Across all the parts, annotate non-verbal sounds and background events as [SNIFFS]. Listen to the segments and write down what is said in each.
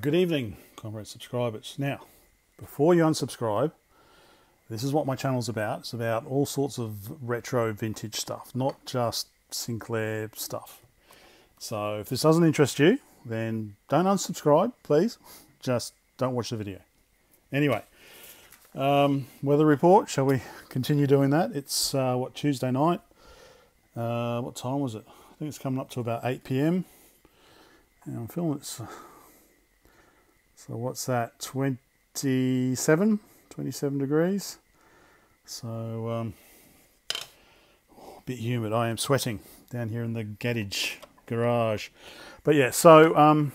good evening, comrade subscribers. Now, before you unsubscribe, this is what my channel's about. It's about all sorts of retro vintage stuff, not just Sinclair stuff. So if this doesn't interest you, then don't unsubscribe, please. Just don't watch the video. Anyway, um, weather report. Shall we continue doing that? It's uh, what Tuesday night. Uh, what time was it? I think it's coming up to about 8 p.m. And I'm feeling it's. Uh, so what's that? 27, 27 degrees. So um, a bit humid. I am sweating down here in the garage garage. But yeah, so um,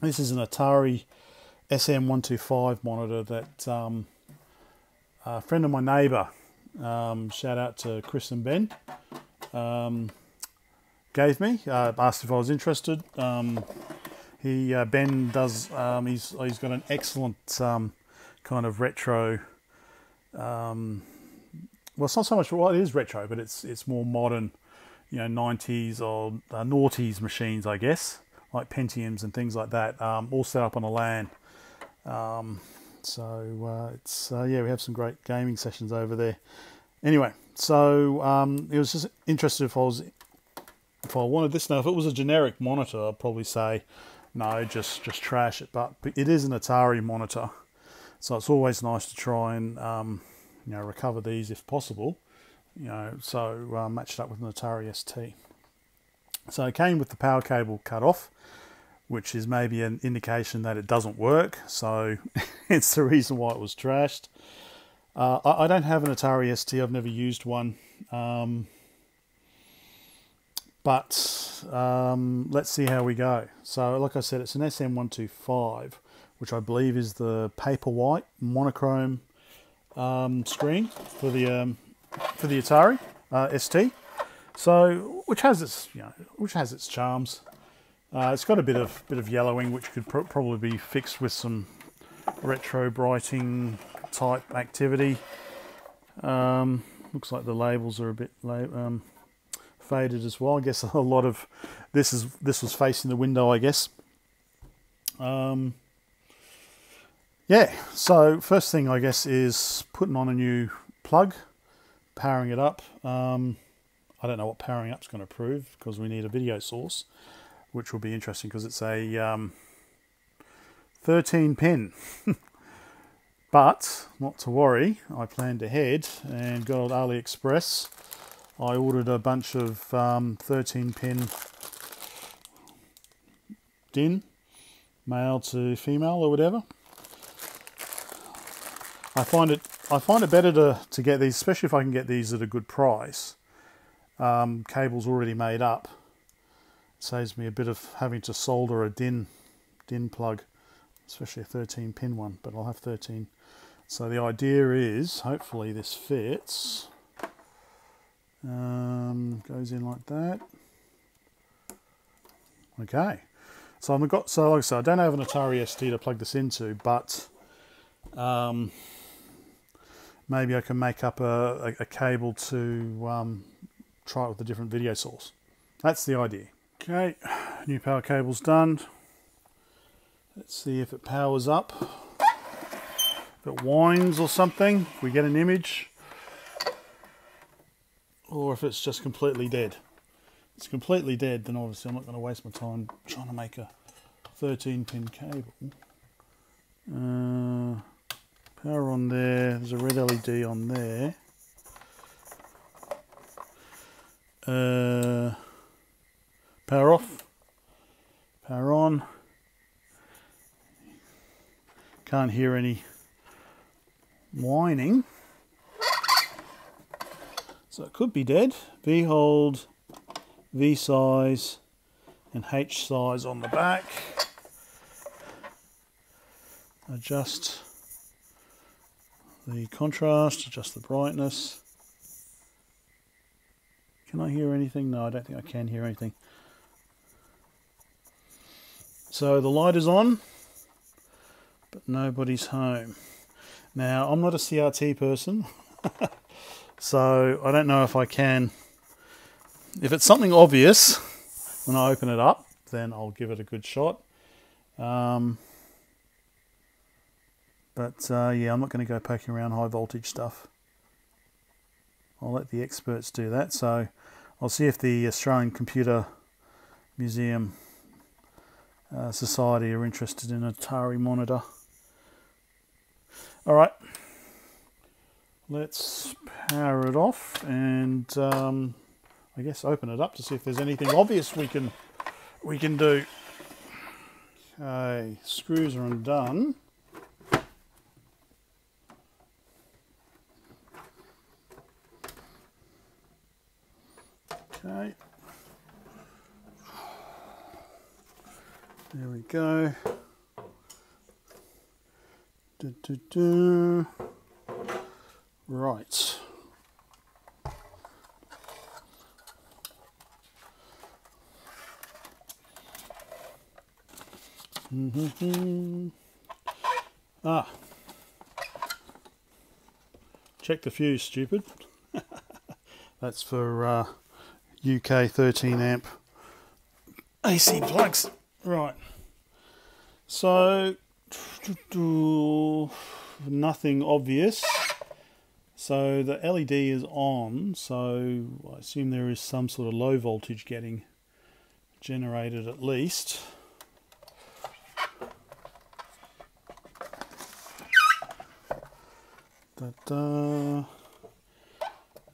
this is an Atari SM125 monitor that um, a friend of my neighbour, um, shout out to Chris and Ben, um, gave me. Uh, asked if I was interested. Um, he uh, Ben does. Um, he's he's got an excellent um, kind of retro. well, it's not so much. Well, it is retro, but it's it's more modern you know 90s or uh, noughties machines, I guess, like Pentiums and things like that, um, all set up on a LAN. Um, so uh, it's uh, yeah, we have some great gaming sessions over there. Anyway, so um, it was just interested if I was if I wanted this now. If it was a generic monitor, I'd probably say no, just just trash it. But it is an Atari monitor, so it's always nice to try and um, you know recover these if possible you know, so uh, matched up with an Atari ST. So it came with the power cable cut off, which is maybe an indication that it doesn't work. So [LAUGHS] it's the reason why it was trashed. Uh, I, I, don't have an Atari ST. I've never used one. Um, but um, let's see how we go. So, like I said, it's an SM125, which I believe is the paper white monochrome um, screen for the um, for the Atari uh, ST. So, which has its, you know, which has its charms. Uh, it's got a bit of bit of yellowing, which could probably be fixed with some retro brighting type activity. Um, looks like the labels are a bit um, faded as well. I guess [LAUGHS] a lot of this is this was facing the window, I guess. Um, yeah, so first thing I guess is putting on a new plug powering it up. Um, I don't know what powering up's going to prove because we need a video source, which will be interesting because it's a um, 13 pin. [LAUGHS] but not to worry, I planned ahead and got on AliExpress. I ordered a bunch of um, 13 pin DIN, male to female or whatever. I find it I find it better to, to get these, especially if I can get these at a good price. Um, cables already made up. It saves me a bit of having to solder a DIN, DIN plug, especially a 13 pin one, but I'll have 13. So the idea is, hopefully this fits. Um, goes in like that. Okay. So I've got, so like I said, I don't have an Atari ST to plug this into, but um, maybe I can make up a, a, a cable to um, try it with a different video source. That's the idea. Okay, new power cable's done. Let's see if it powers up. If it whines or something, we get an image. Or if it's just completely dead. If it's completely dead, then obviously I'm not going to waste my time trying to make a 13 pin cable. Uh, Power on there. There's a red LED on there. Uh, power off. Power on. Can't hear any whining. So it could be dead. V hold, V size, and H size on the back. Adjust the contrast, adjust the brightness. Can I hear anything? No, I don't think I can hear anything. So the light is on, but nobody's home. Now, I'm not a CRT person, [LAUGHS] so I don't know if I can. If it's something obvious when I open it up, then I'll give it a good shot. Um, but uh, yeah, I'm not going to go poking around high voltage stuff. I'll let the experts do that. So I'll see if the Australian Computer Museum uh, Society are interested in Atari monitor. All right, let's power it off and um, I guess open it up to see if there's anything obvious we can we can do. Okay, screws are undone. Okay. There we go. Do, do, du. Right. Mm -hmm. Ah. Check the fuse, stupid. [LAUGHS] That's for uh, UK 13 amp AC plugs. Right. So, [SNIFFS] nothing obvious. So the LED is on, so I assume there is some sort of low voltage getting generated at least. Da -da.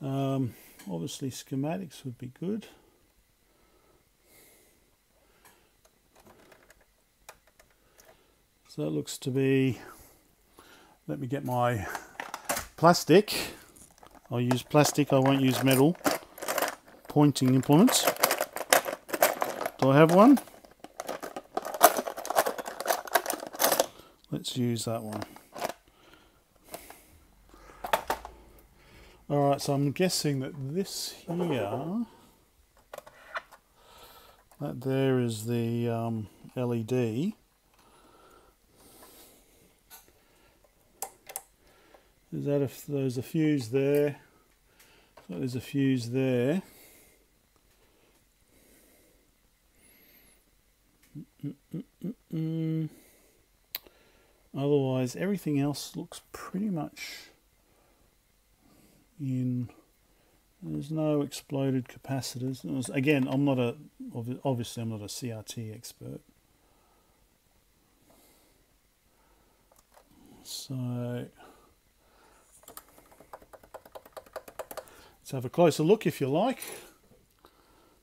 Um, obviously schematics would be good. So it looks to be, let me get my plastic. I'll use plastic, I won't use metal. Pointing implements. Do I have one? Let's use that one. Alright, so I'm guessing that this here, that there is the um, LED. Is that if there's a fuse there? So there's a fuse there. Mm -mm -mm Otherwise, everything else looks pretty much in. There's no exploded capacitors. Again, I'm not a obviously I'm not a CRT expert. So Let's have a closer look if you like.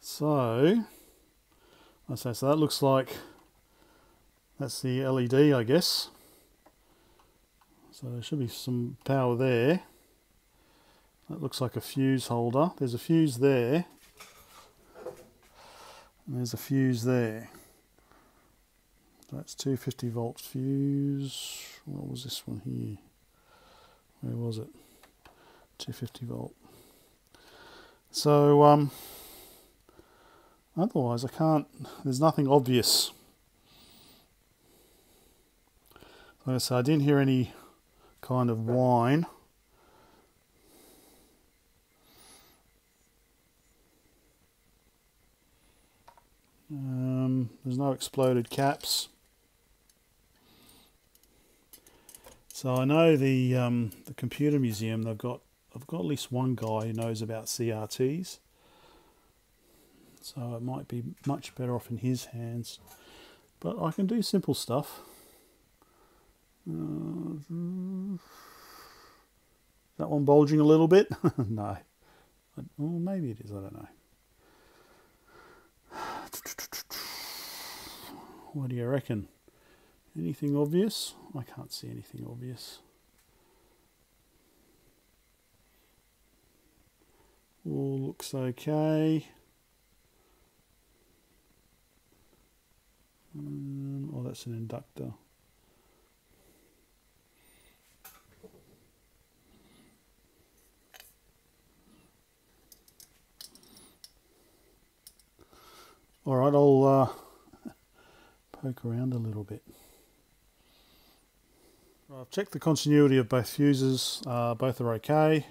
So, I say, so that looks like that's the LED, I guess. So there should be some power there. That looks like a fuse holder. There's a fuse there. And there's a fuse there. That's 250 volt fuse. What was this one here? Where was it? 250 volt. So, um, otherwise I can't, there's nothing obvious. Like I said, I didn't hear any kind of whine. Um, there's no exploded caps. So I know the um, the computer museum they've got I've got at least one guy who knows about CRTs. So it might be much better off in his hands. But I can do simple stuff. Uh, that one bulging a little bit? [LAUGHS] no. Well, maybe it is, I don't know. What do you reckon? Anything obvious? I can't see anything obvious. All looks okay. Um, oh, that's an inductor. All right, I'll uh, [LAUGHS] poke around a little bit. I've checked the continuity of both fuses, uh, both are okay.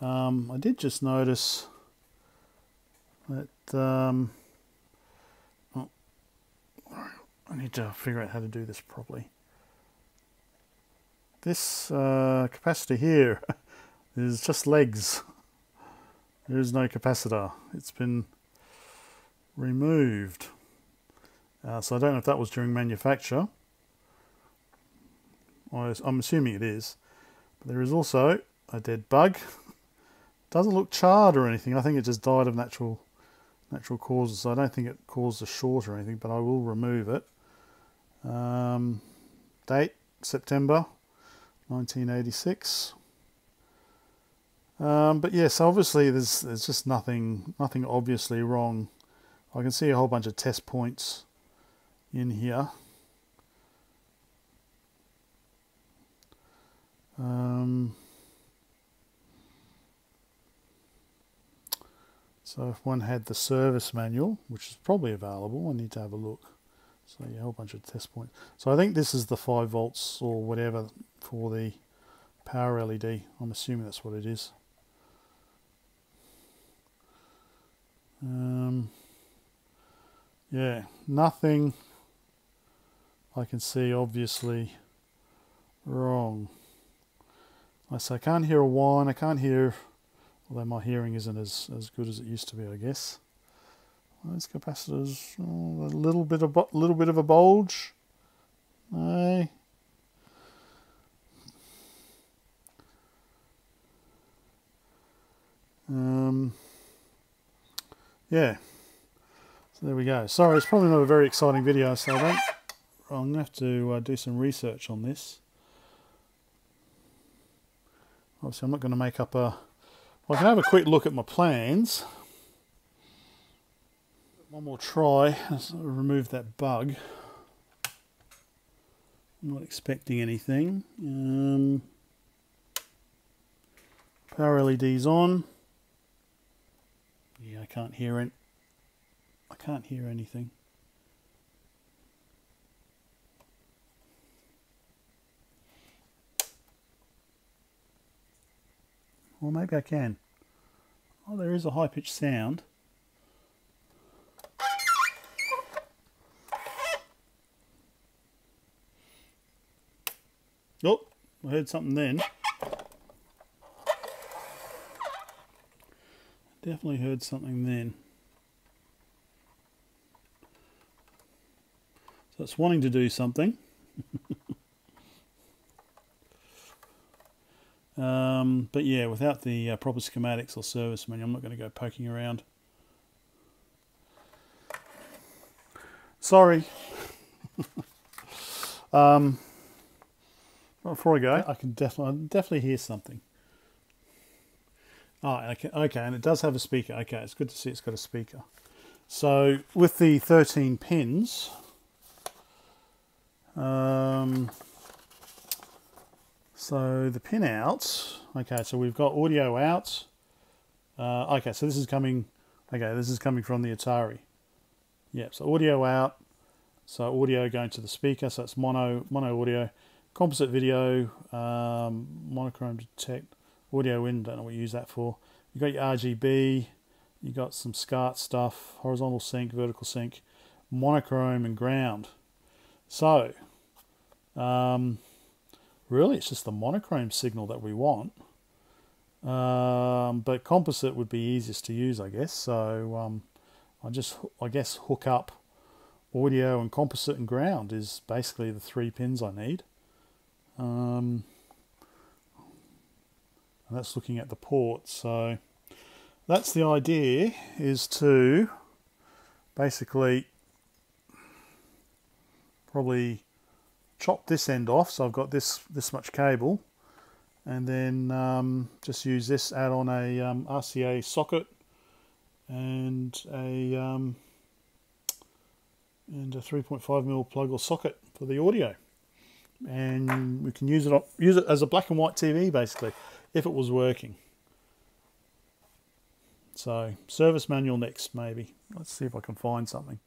Um, I did just notice that um, oh, I need to figure out how to do this properly. This uh, capacitor here [LAUGHS] is just legs. There is no capacitor. It's been removed. Uh, so I don't know if that was during manufacture. I'm assuming it is. But there is also a dead bug. [LAUGHS] Doesn't look charred or anything. I think it just died of natural natural causes. So I don't think it caused a short or anything, but I will remove it. Um, date September 1986. Um, but yes, obviously there's there's just nothing nothing obviously wrong. I can see a whole bunch of test points in here. Um, so if one had the service manual, which is probably available, I need to have a look. So yeah, a whole bunch of test points. So I think this is the 5 volts or whatever for the power LED. I'm assuming that's what it is. Um, yeah, nothing I can see obviously wrong. I say I can't hear a whine, I can't hear, although my hearing isn't as, as good as it used to be, I guess. Those capacitors, oh, a little bit of little bit of a bulge. No. Um, yeah. So there we go. Sorry, it's probably not a very exciting video, so. I'm gonna have to uh, do some research on this. Obviously, I'm not going to make up a. I can have a quick look at my plans. One more try. Let's remove that bug. I'm not expecting anything. Um, power LEDs on. Yeah, I can't hear it. I can't hear anything. Or maybe I can. Oh, there is a high-pitched sound. Oh, I heard something then. Definitely heard something then. So it's wanting to do something. [LAUGHS] um, but yeah, without the uh, proper schematics or service manual, I'm not going to go poking around. Sorry. [LAUGHS] um, before I go, I can definitely definitely hear something. Oh, okay, okay, and it does have a speaker. Okay, it's good to see it's got a speaker. So with the 13 pins, um, so the pin outs. Okay, so we've got audio out. Uh, okay, so this is coming. Okay, this is coming from the Atari. Yeah, so audio out. So audio going to the speaker. So it's mono mono audio composite video, um, monochrome detect, audio in, don't know what you use that for. You've got your RGB, you've got some SCART stuff, horizontal sync, vertical sync, monochrome and ground. So, um, really it's just the monochrome signal that we want. Um, but composite would be easiest to use, I guess. So um, I just, I guess, hook up audio and composite and ground is basically the three pins I need. Um, and that's looking at the port. So that's the idea is to basically probably chop this end off. So I've got this this much cable and then um, just use this add on a um, RCA socket and a um, and a 3.5 mil plug or socket for the audio and we can use it use it as a black and white TV basically if it was working. So service manual next maybe. Let's see if I can find something.